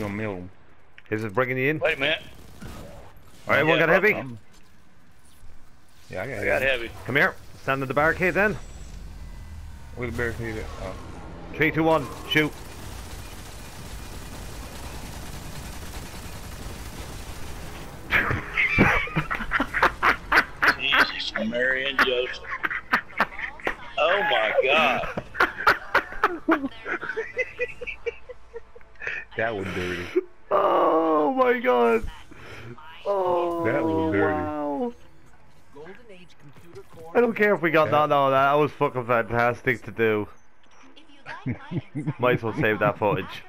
No mill. Is it bringing you in? Wait a minute. Alright, everyone Yeah, got heavy? Yeah, I got, I got heavy. Come here. Stand in the barricade then. The barricade at? Oh. Three, two, one, shoot. Jesus, Mary and Joseph. Oh my God. That was dirty. Oh my god. Oh, That was oh, dirty. wow. Golden Age computer core. I don't care if we got Yeah. none of that. That was fucking fantastic to do. Might as well save that footage.